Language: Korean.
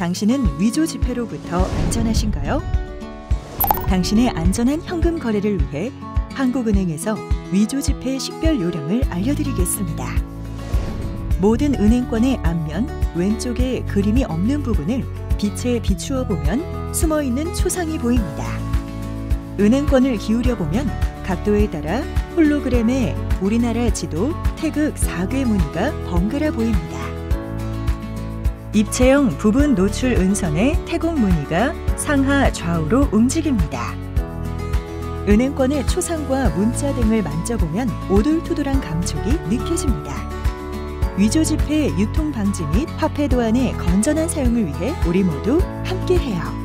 당신은 위조 지폐로부터 안전하신가요? 당신의 안전한 현금 거래를 위해 한국은행에서 위조 지폐 식별 요령을 알려드리겠습니다. 모든 은행권의 앞면 왼쪽에 그림이 없는 부분을 빛에 비추어 보면 숨어 있는 초상이 보입니다. 은행권을 기울여 보면 각도에 따라 홀로그램의 우리나라 지도 태극 4개 무늬가 번갈아 보입니다. 입체형 부분 노출 은선의 태국 무늬가 상하 좌우로 움직입니다. 은행권의 초상과 문자 등을 만져보면 오돌토돌한 감촉이 느껴집니다. 위조 지폐 유통 방지 및 화폐 도안의 건전한 사용을 위해 우리 모두 함께해요.